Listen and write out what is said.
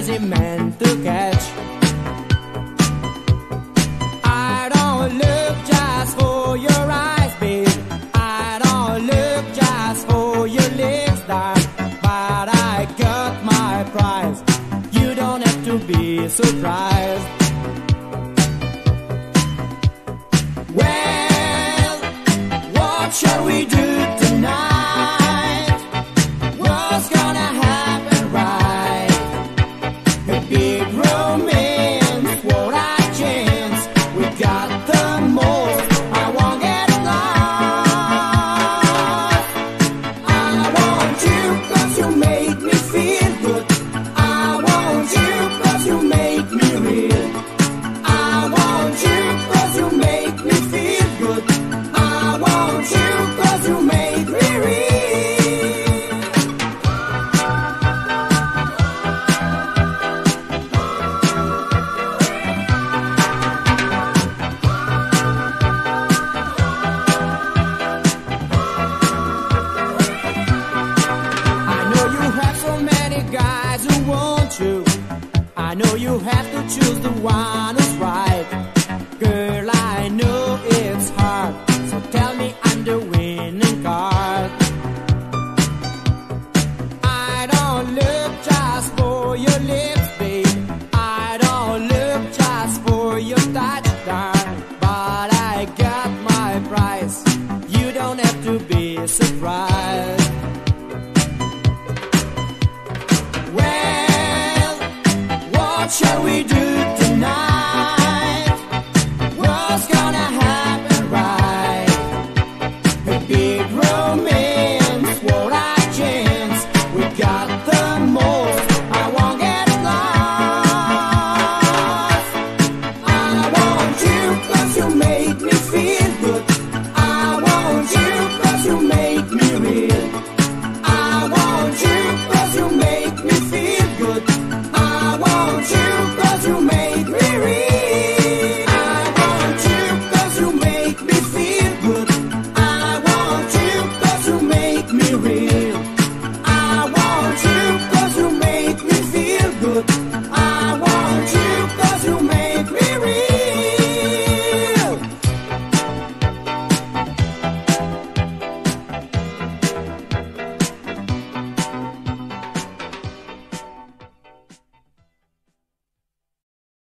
easy man to catch. I don't look just for your eyes, babe. I don't look just for your lips, darling. But I got my prize. You don't have to be surprised. You. I know you have to choose the one who's right. Girl, I know it's hard. So tell me I'm the winning card. I don't look just for your lips, babe. I don't look just for your touch, darling. But I got my price. You don't have to be surprised. shall we do?